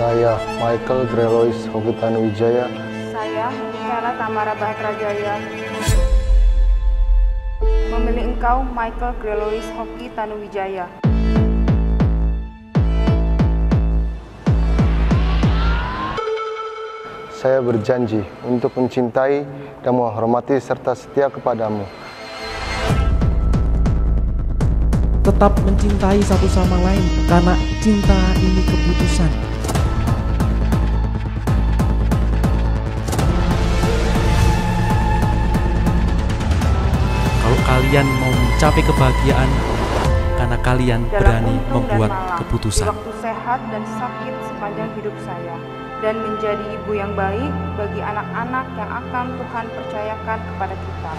Saya Michael Grelois Hokitan Wijaya Saya Michaela Tamara Bahadrajaya memilih engkau Michael Grelois Hoki Tanuwijaya. Saya berjanji untuk mencintai dan menghormati serta setia kepadamu. Tetap mencintai satu sama lain karena cinta ini keputusan. Kalian mau mencapai kebahagiaan karena kalian Dalam berani membuat malang, keputusan. Di waktu sehat dan sakit sepanjang hidup saya. Dan menjadi ibu yang baik bagi anak-anak yang akan Tuhan percayakan kepada kita.